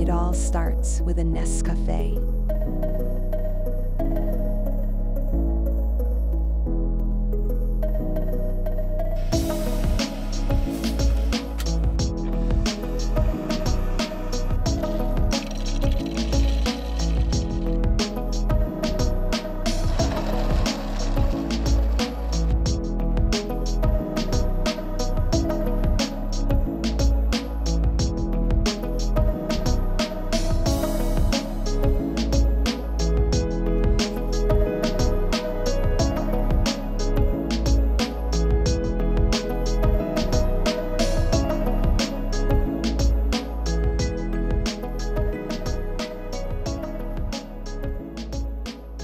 It all starts with a Nescafe.